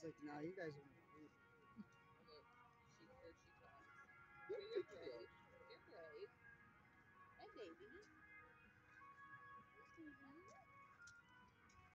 She's like, nah, you guys are. Look, she said she talks. You're You're pretty. You're right. Hey, baby.